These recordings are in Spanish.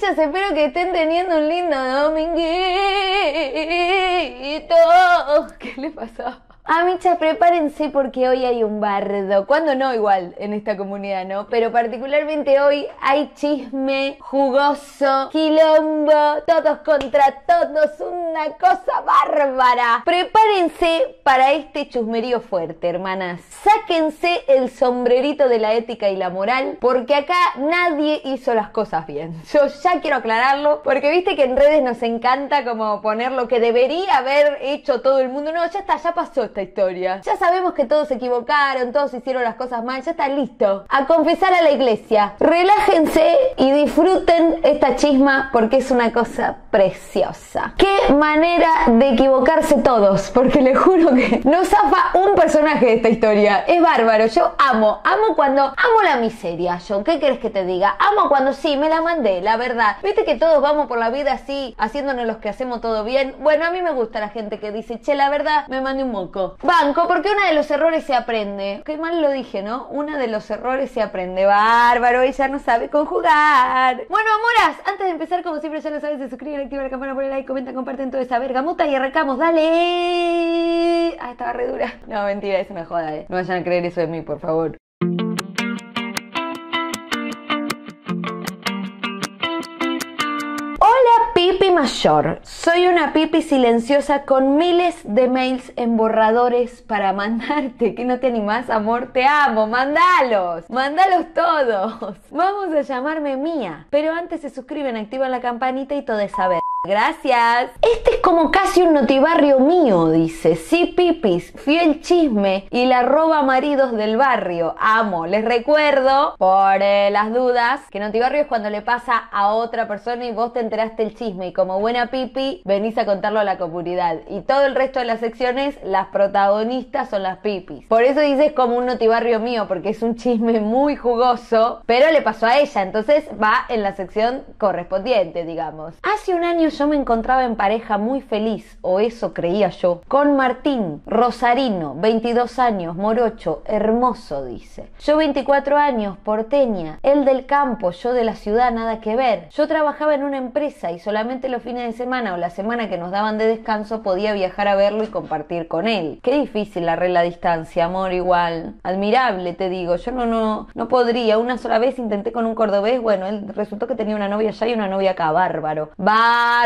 espero que estén teniendo un lindo dominguito. ¿Qué le pasó? Amichas, prepárense porque hoy hay un bardo. Cuando no, igual, en esta comunidad, ¿no? Pero particularmente hoy hay chisme jugoso, quilombo, todos contra todos, una cosa bárbara. Prepárense para este chusmerío fuerte, hermanas. Sáquense el sombrerito de la ética y la moral, porque acá nadie hizo las cosas bien. Yo ya quiero aclararlo, porque viste que en redes nos encanta como poner lo que debería haber hecho todo el mundo. No, ya está, ya pasó esta historia. Ya sabemos que todos se equivocaron, todos hicieron las cosas mal, ya está listo. A confesar a la iglesia. Relájense y disfruten esta chisma porque es una cosa preciosa. Qué manera de equivocarse todos, porque les juro que no zafa un personaje de esta historia. Es bárbaro, yo amo, amo cuando amo la miseria, yo. ¿Qué quieres que te diga? Amo cuando sí, me la mandé, la verdad. Viste que todos vamos por la vida así, haciéndonos los que hacemos todo bien. Bueno, a mí me gusta la gente que dice, che, la verdad, me mandé un moco. Banco, porque uno de los errores se aprende. Qué mal lo dije, ¿no? Uno de los errores se aprende. Bárbaro, ella no sabe conjugar. Bueno, amoras, antes de empezar, como siempre ya lo sabes, se suscriben, activan la campana, ponen like, comenta, comparten toda esa bergamuta y arrancamos. ¡Dale! Ah, estaba re dura. No, mentira, es una joda, eh. No vayan a creer eso de mí, por favor. Mayor, soy una Pipi silenciosa con miles de mails en borradores para mandarte. ¿Que no te animás, amor? Te amo, mandalos, mandalos todos. Vamos a llamarme Mía, pero antes se suscriben, activan la campanita y todo es saber. Gracias. Este es como casi un notibarrio mío, dice. Sí, pipis, fiel chisme y la roba maridos del barrio. Amo. Les recuerdo, por eh, las dudas, que notibarrio es cuando le pasa a otra persona y vos te enteraste el chisme y como buena pipi venís a contarlo a la comunidad. Y todo el resto de las secciones, las protagonistas son las pipis. Por eso dices como un notibarrio mío, porque es un chisme muy jugoso, pero le pasó a ella, entonces va en la sección correspondiente, digamos. Hace un año yo me encontraba en pareja muy feliz, o eso creía yo, con Martín, Rosarino, 22 años, morocho, hermoso, dice. Yo 24 años, porteña, él del campo, yo de la ciudad, nada que ver. Yo trabajaba en una empresa y solamente los fines de semana o la semana que nos daban de descanso podía viajar a verlo y compartir con él. Qué difícil la regla distancia, amor, igual. Admirable, te digo. Yo no, no, no podría. Una sola vez intenté con un cordobés, bueno, él resultó que tenía una novia allá y una novia acá, bárbaro. Bárbaro.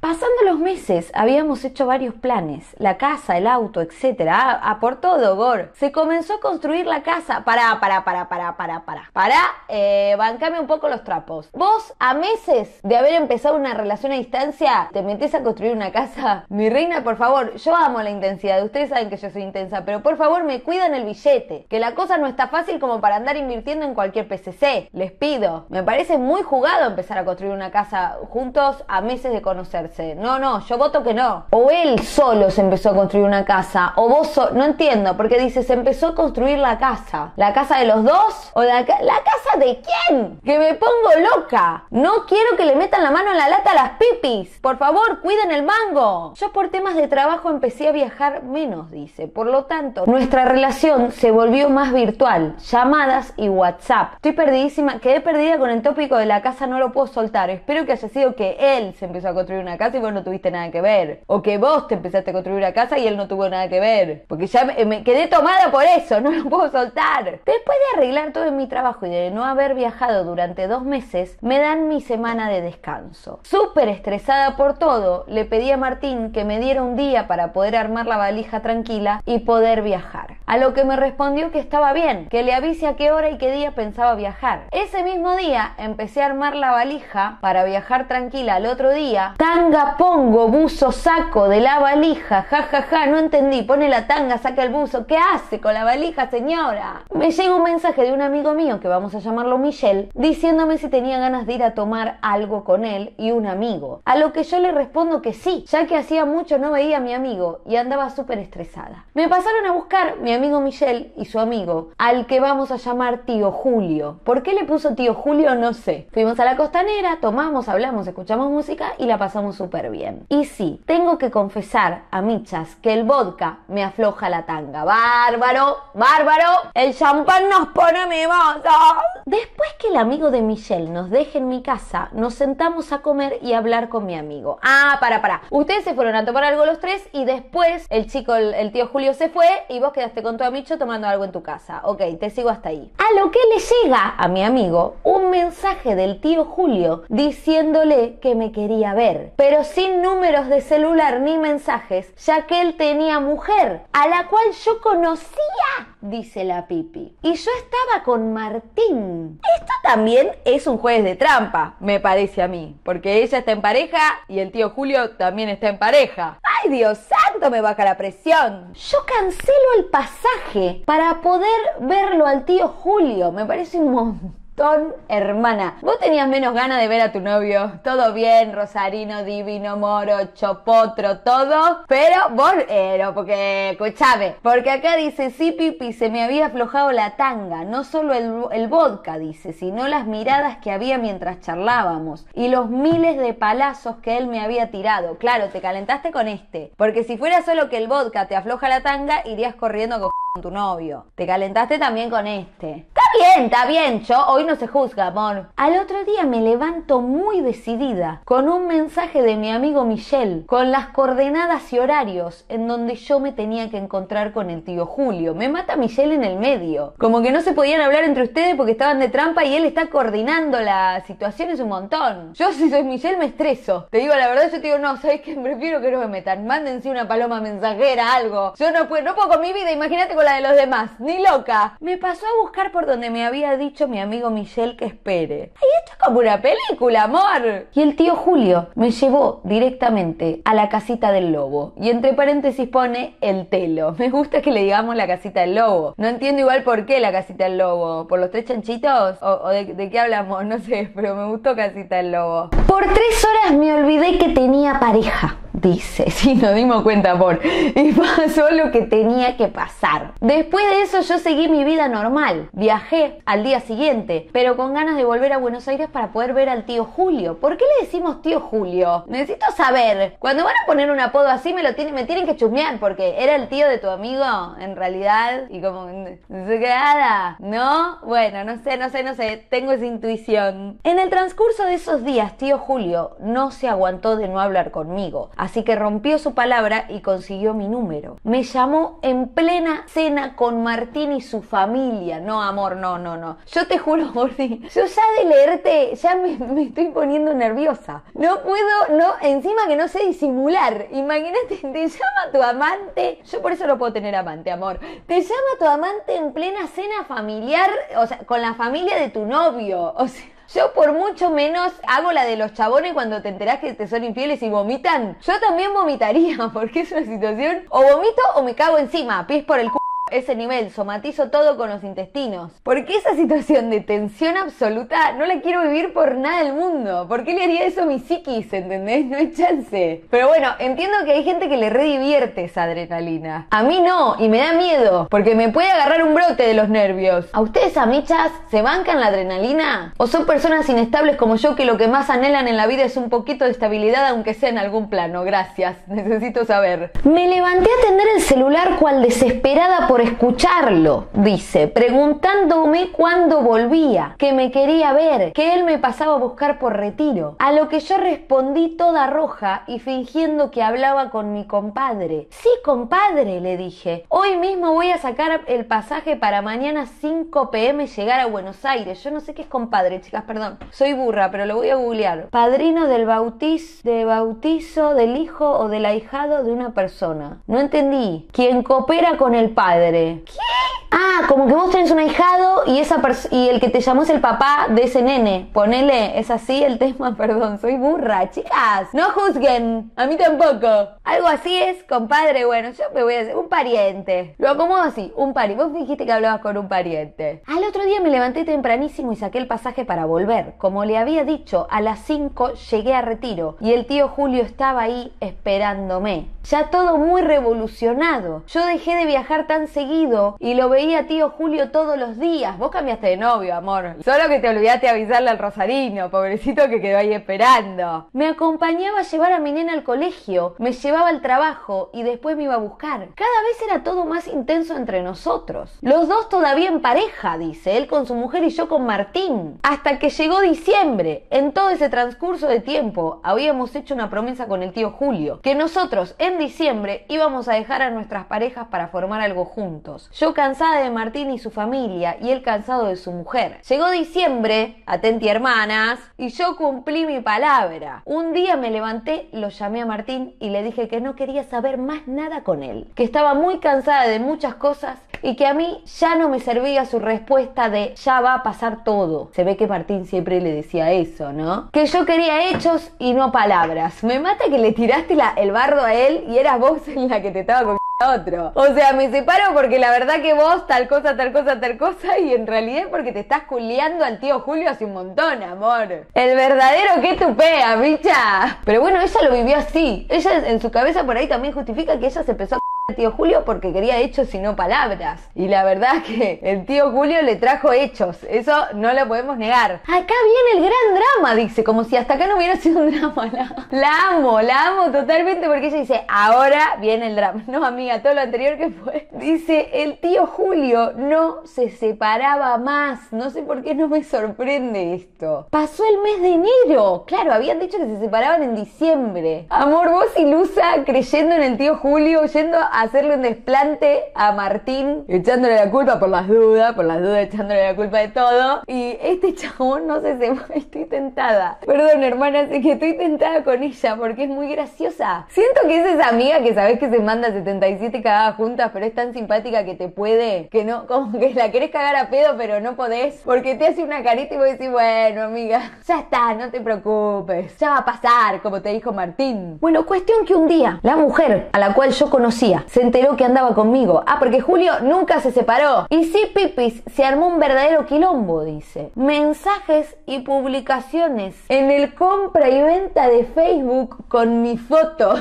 Pasando los meses, habíamos hecho varios planes. La casa, el auto, etcétera. A, a por todo, Gor. Se comenzó a construir la casa. Pará, pará, pará, pará, pará, pará. Pará, eh, bancame un poco los trapos. Vos, a meses de haber empezado una relación a distancia, te metes a construir una casa. Mi reina, por favor, yo amo la intensidad. Ustedes saben que yo soy intensa, pero por favor me cuidan el billete. Que la cosa no está fácil como para andar invirtiendo en cualquier PCC. Les pido. Me parece muy jugado empezar a construir una casa juntos a meses de conocerse. No, no, yo voto que no. O él solo se empezó a construir una casa, o vos no entiendo, porque dice se empezó a construir la casa. ¿La casa de los dos? ¿O la, la casa de quién? Que me pongo loca. No quiero que le metan la mano en la lata a las pipis. Por favor, cuiden el mango. Yo por temas de trabajo empecé a viajar menos, dice. Por lo tanto, nuestra relación se volvió más virtual. Llamadas y WhatsApp. Estoy perdidísima. Quedé perdida con el tópico de la casa, no lo puedo soltar. Espero que haya sido que él empezó a construir una casa y vos no tuviste nada que ver. O que vos te empezaste a construir una casa y él no tuvo nada que ver. Porque ya me, quedé tomada por eso, no lo puedo soltar. Después de arreglar todo mi trabajo y de no haber viajado durante dos meses, me dan mi semana de descanso. Súper estresada por todo, le pedí a Martín que me diera un día para poder armar la valija tranquila y poder viajar. A lo que me respondió que estaba bien, que le avise a qué hora y qué día pensaba viajar. Ese mismo día empecé a armar la valija para viajar tranquila al otro día. Tanga pongo, buzo saco de la valija, ja ja ja, no entendí, pone la tanga, saca el buzo, ¿qué hace con la valija señora? Me llega un mensaje de un amigo mío que vamos a llamarlo Michelle, diciéndome si tenía ganas de ir a tomar algo con él y un amigo. A lo que yo le respondo que sí, ya que hacía mucho no veía a mi amigo y andaba súper estresada. Me pasaron a buscar mi amigo Michelle y su amigo, al que vamos a llamar tío Julio. ¿Por qué le puso tío Julio? No sé. Fuimos a la costanera, tomamos, hablamos, escuchamos música y la pasamos súper bien. Y sí, tengo que confesar a Michas que el vodka me afloja la tanga. Bárbaro, bárbaro, el champán nos pone mimosos. Después que el amigo de Michelle nos deje en mi casa, nos sentamos a comer y hablar con mi amigo. Ah, para, para. Ustedes se fueron a tomar algo los tres y después el chico, el, tío Julio se fue y vos quedaste con tu amicho tomando algo en tu casa. Ok, te sigo hasta ahí. A lo que le llega a mi amigo un mensaje del tío Julio diciéndole que me quería ver, pero sin números de celular ni mensajes, ya que él tenía mujer, a la cual yo conocía, dice la Pipi. Y yo estaba con Martín. Esto también es un juez de trampa, me parece a mí, porque ella está en pareja y el tío Julio también está en pareja. ¡Ay, Dios santo, me baja la presión! Yo cancelo el pasaje para poder verlo al tío Julio. Me parece un montón hermana. Vos tenías menos ganas de ver a tu novio. Todo bien, Rosarino, Divino, Moro, Chopotro, todo. Pero vos, pero, porque, escuchame. Porque acá dice, sí, Pipi, se me había aflojado la tanga. No solo el, el vodka, dice, sino las miradas que había mientras charlábamos. Y los miles de palazos que él me había tirado. Claro, te calentaste con este. Porque si fuera solo que el vodka te afloja la tanga, irías corriendo con tu novio. Te calentaste también con este. Bien, está bien. Yo hoy no se juzga, amor. Al otro día me levanto muy decidida con un mensaje de mi amigo Michel con las coordenadas y horarios en donde yo me tenía que encontrar con el tío Julio. Me mata Michel en el medio. Como que no se podían hablar entre ustedes porque estaban de trampa y él está coordinando la situación es un montón. Yo si soy Michel me estreso. Te digo la verdad, yo te digo, no, ¿sabes qué? Prefiero que no me metan. Mándense una paloma mensajera, algo. Yo no puedo, no puedo con mi vida, imagínate con la de los demás. Ni loca. Me pasó a buscar por donde me había dicho mi amigo Michel que espere. Ay, esto es como una película, amor. Y el tío Julio me llevó directamente a la casita del lobo. Y entre paréntesis pone el telo. Me gusta que le digamos la casita del lobo. No entiendo igual por qué la casita del lobo. ¿Por los tres chanchitos? ¿O, de, de qué hablamos? No sé, pero me gustó casita del lobo. Por tres horas me olvidé que tenía pareja dice, si nos dimos cuenta por, y pasó lo que tenía que pasar. Después de eso yo seguí mi vida normal, viajé al día siguiente, pero con ganas de volver a Buenos Aires para poder ver al tío Julio. ¿Por qué le decimos tío Julio? Necesito saber, cuando van a poner un apodo así me lo tienen, que chusmear, porque era el tío de tu amigo, en realidad, y como, nada, ¿no? Bueno, no sé, no sé, no sé, tengo esa intuición. En el transcurso de esos días, tío Julio no se aguantó de no hablar conmigo, así que rompió su palabra y consiguió mi número. Me llamó en plena cena con Martín y su familia. No, amor, no, no, no. Yo te juro, Gordi, yo ya de leerte ya me, me, estoy poniendo nerviosa. No puedo, no, encima que no sé disimular. Imagínate, te llama tu amante, yo por eso no puedo tener amante, amor. Te llama tu amante en plena cena familiar, o sea, con la familia de tu novio. O sea, yo por mucho menos hago la de los chabones cuando te enterás que te son infieles y vomitan. Yo también vomitaría porque es una situación o vomito o me cago encima, pis por el culo ese nivel, somatizo todo con los intestinos. Porque esa situación de tensión absoluta no la quiero vivir por nada del mundo. ¿Por qué le haría eso a mi psiquis? ¿Entendés? No hay chance. Pero bueno, entiendo que hay gente que le redivierte esa adrenalina. A mí no, y me da miedo, porque me puede agarrar un brote de los nervios. ¿A ustedes, amichas, se bancan la adrenalina? ¿O son personas inestables como yo que lo que más anhelan en la vida es un poquito de estabilidad, aunque sea en algún plano? Gracias, necesito saber. Me levanté a atender el celular cual desesperada por escucharlo, dice, preguntándome cuándo volvía, que me quería ver, que él me pasaba a buscar por retiro. A lo que yo respondí toda roja y fingiendo que hablaba con mi compadre. Sí, compadre, le dije. Hoy mismo voy a sacar el pasaje para mañana 5 pm llegar a Buenos Aires. Yo no sé qué es compadre, chicas, perdón. Soy burra, pero lo voy a googlear. Padrino del bautiz, de bautizo del hijo o del ahijado de una persona. No entendí. Quien coopera con el padre. ¿Qué? Ah, como que vos tenés un ahijado y esa y el que te llamó es el papá de ese nene. Ponele, es así el tema, perdón, soy burra, chicas. No juzguen, a mí tampoco. Algo así es, compadre, bueno, yo me voy a hacer un pariente. Lo acomodo así, un pariente. Vos dijiste que hablabas con un pariente. Al otro día me levanté tempranísimo y saqué el pasaje para volver. Como le había dicho, a las 5 llegué a retiro y el tío Julio estaba ahí esperándome. Ya todo muy revolucionado. Yo dejé de viajar tan seguido y lo veía tío Julio todos los días. Vos cambiaste de novio, amor. Solo que te olvidaste avisarle al Rosarino, pobrecito que quedó ahí esperando. Me acompañaba a llevar a mi nena al colegio, me llevaba al trabajo y después me iba a buscar. Cada vez era todo más intenso entre nosotros. Los dos todavía en pareja, dice, él con su mujer y yo con Martín. Hasta que llegó diciembre. En todo ese transcurso de tiempo habíamos hecho una promesa con el tío Julio, que nosotros en diciembre íbamos a dejar a nuestras parejas para formar algo juntos. Yo cansada de Martín y su familia y él cansado de su mujer. Llegó diciembre, atenti hermanas, y yo cumplí mi palabra. Un día me levanté, lo llamé a Martín y le dije que no quería saber más nada con él, que estaba muy cansada de muchas cosas y que a mí ya no me servía su respuesta de ya va a pasar todo. Se ve que Martín siempre le decía eso, ¿no? Que yo quería hechos y no palabras. Me mata que le tiraste el bardo a él y eras vos en la que te estaba con otro. O sea, me separo porque la verdad que vos tal cosa, tal cosa, tal cosa y en realidad es porque te estás culiando al tío Julio hace un montón, amor. El verdadero que tupea, bicha. Pero bueno, ella lo vivió así. Ella en su cabeza por ahí también justifica que ella se empezó a tío Julio porque quería hechos y no palabras. Y la verdad que el tío Julio le trajo hechos. Eso no lo podemos negar. Acá viene el gran drama, dice, como si hasta acá no hubiera sido un drama. La, amo, la amo totalmente porque ella dice, ahora viene el drama. No, amiga, todo lo anterior que fue. Dice, el tío Julio no se separaba más. No sé por qué no me sorprende esto. Pasó el mes de enero. Claro, habían dicho que se separaban en diciembre. Amor, vos ilusa creyendo en el tío Julio, yendo hacerle un desplante a Martín, echándole la culpa por las dudas, por las dudas echándole la culpa de todo. Y este chabón no sé si estoy tentada. Perdón, hermana, sé que estoy tentada con ella porque es muy graciosa. Siento que es esa amiga que sabes que se manda 77 cagadas juntas, pero es tan simpática que te puede, que no, como que la querés cagar a pedo, pero no podés, porque te hace una carita y vos decís, bueno, amiga, ya está, no te preocupes, ya va a pasar, como te dijo Martín. Bueno, cuestión que un día, la mujer a la cual yo conocía, se enteró que andaba conmigo. Ah, porque Julio nunca se separó. Y sí, Pipis, se armó un verdadero quilombo, dice. Mensajes y publicaciones en el compra y venta de Facebook con mi foto.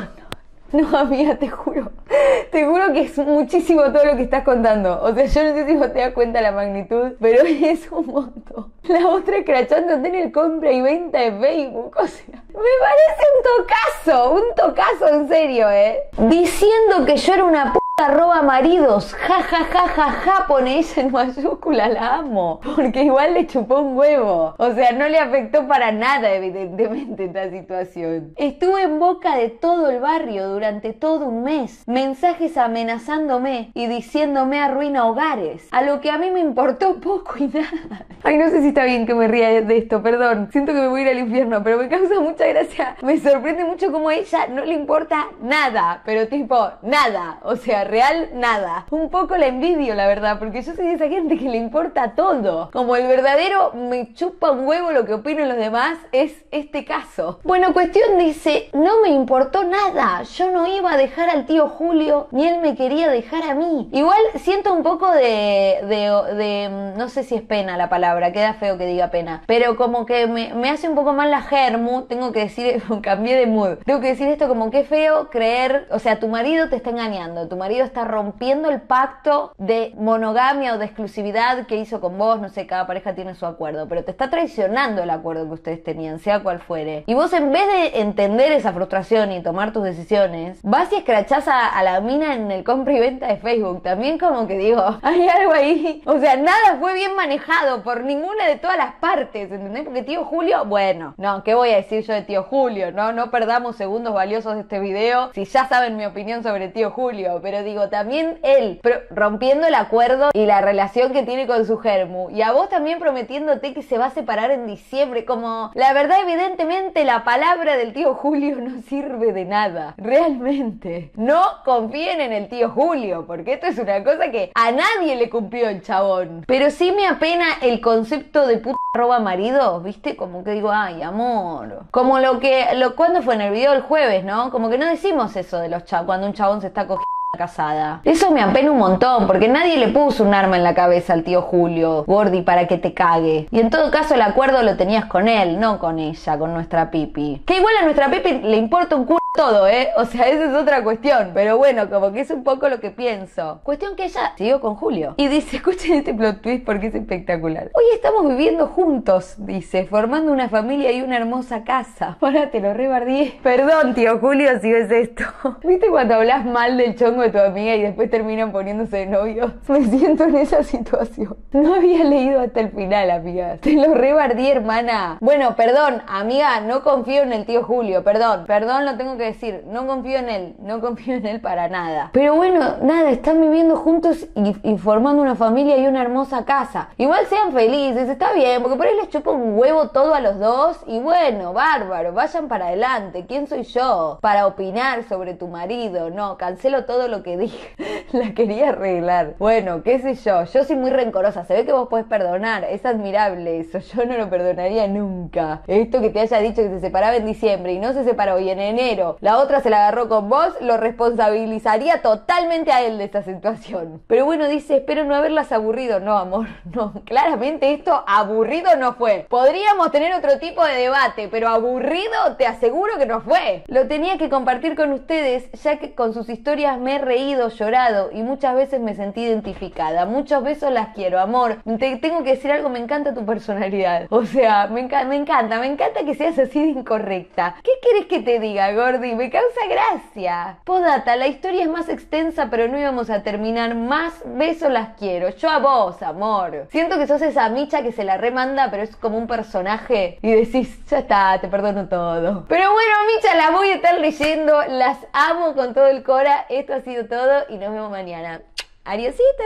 No, amiga, te juro. Te juro que es muchísimo todo lo que estás contando. O sea, yo no sé si vos te das cuenta la magnitud, pero es un montón. La otra escrachándote en el compra y venta de Facebook. O sea, me parece un tocazo, un tocazo en serio, ¿eh? Diciendo que yo era una arroba maridos, ja ja ja ja ja, ella en mayúscula, la amo, porque igual le chupó un huevo, o sea, no le afectó para nada evidentemente esta situación. Estuve en boca de todo el barrio durante todo un mes, mensajes amenazándome y diciéndome arruina hogares, a lo que a mí me importó poco y nada. Ay, no sé si está bien que me ría de esto, perdón, siento que me voy a ir al infierno, pero me causa mucha gracia, me sorprende mucho como a ella no le importa nada, pero tipo, nada, o sea, real nada. Un poco la envidio, la verdad, porque yo soy de esa gente que le importa todo. Como el verdadero me chupa un huevo lo que opinen los demás, es este caso. Bueno, cuestión dice, no me importó nada. Yo no iba a dejar al tío Julio, ni él me quería dejar a mí. Igual siento un poco de, de, de no sé si es pena la palabra, queda feo que diga pena, pero como que me, me hace un poco mal la germu, tengo que decir, cambié de mood. Tengo que decir esto como que feo creer, o sea, tu marido te está engañando, tu marido está rompiendo el pacto de monogamia o de exclusividad que hizo con vos, no sé, cada pareja tiene su acuerdo, pero te está traicionando el acuerdo que ustedes tenían, sea cual fuere. Y vos en vez de entender esa frustración y tomar tus decisiones, vas y escrachás a, la mina en el compra y venta de Facebook. También como que digo, hay algo ahí. O sea, nada fue bien manejado por ninguna de todas las partes, ¿entendés? Porque tío Julio, bueno, no, ¿qué voy a decir yo de tío Julio? No, no perdamos segundos valiosos de este video si ya saben mi opinión sobre tío Julio, pero digo, también él rompiendo el acuerdo y la relación que tiene con su germu. Y a vos también prometiéndote que se va a separar en diciembre. Como la verdad, evidentemente, la palabra del tío Julio no sirve de nada. Realmente. No confíen en el tío Julio, porque esto es una cosa que a nadie le cumplió el chabón. Pero sí me apena el concepto de puta roba marido, ¿viste? Como que digo, ay, amor. Como lo que, lo, ¿cuándo fue en el video el jueves, no? Como que no decimos eso de los chavos, cuando un chabón se está cogiendo casada. Eso me apena un montón, porque nadie le puso un arma en la cabeza al tío Julio, Gordi, para que te cague. Y en todo caso el acuerdo lo tenías con él, no con ella, con nuestra Pipi. Que igual a nuestra Pipi le importa un culo todo, ¿eh? O sea, esa es otra cuestión. Pero bueno, como que es un poco lo que pienso. Cuestión que ella siguió con Julio. Y dice, escuchen este plot twist porque es espectacular. Hoy estamos viviendo juntos, dice, formando una familia y una hermosa casa. Ahora te lo rebardí. Perdón, tío Julio, si ves esto. ¿Viste cuando hablas mal del chongo de tu amiga y después terminan poniéndose de novios? Me siento en esa situación. No había leído hasta el final, amiga. Te lo rebardí, hermana. Bueno, perdón, amiga, no confío en el tío Julio. Perdón, perdón, lo tengo que decir. No confío en él. No confío en él para nada. Pero bueno, nada, están viviendo juntos y, formando una familia y una hermosa casa. Igual sean felices, está bien, porque por ahí les chupa un huevo todo a los dos y bueno, bárbaro, vayan para adelante. ¿Quién soy yo para opinar sobre tu marido? No, cancelo todo lo que dije. La quería arreglar. Bueno, qué sé yo, yo soy muy rencorosa. Se ve que vos podés perdonar, es admirable eso. Yo no lo perdonaría nunca. Esto que te haya dicho que se separaba en diciembre y no se separó y en enero la otra se la agarró con vos, lo responsabilizaría totalmente a él de esta situación. Pero bueno, dice, espero no haberlas aburrido. No, amor, no. Claramente esto aburrido no fue. Podríamos tener otro tipo de debate, pero aburrido te aseguro que no fue. Lo tenía que compartir con ustedes, ya que con sus historias me he reído, llorado y muchas veces me sentí identificada. Muchos besos las quiero, amor. Te tengo que decir algo, me encanta tu personalidad. O sea, me, me encanta, me encanta que seas así de incorrecta. ¿Qué quieres que te diga, Gordy? Me causa gracia. Podata, la historia es más extensa, pero no íbamos a terminar. Más besos las quiero. Yo a vos, amor. Siento que sos esa micha que se la remanda, pero es como un personaje y decís, ya está, te perdono todo. Pero bueno, micha, las voy a estar leyendo. Las amo con todo el cora. Esto ha sido todo y nos vemos mañana. Adiósito.